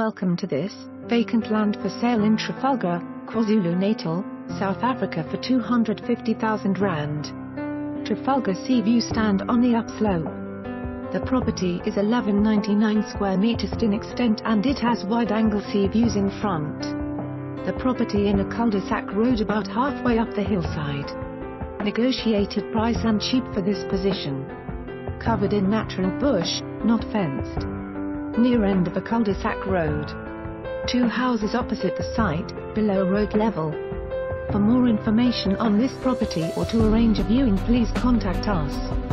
Welcome to this, vacant land for sale in Trafalgar, KwaZulu-Natal, South Africa for 250,000 Rand. Trafalgar Sea View stand on the upslope. The property is 1199 square meters in extent and it has wide-angle sea views in front. The property in a cul-de-sac road about halfway up the hillside. Negotiated price and cheap for this position. Covered in natural bush, not fenced. Near end of a cul-de-sac road. Two houses opposite the site, below road level. For more information on this property or to arrange a viewing please contact us.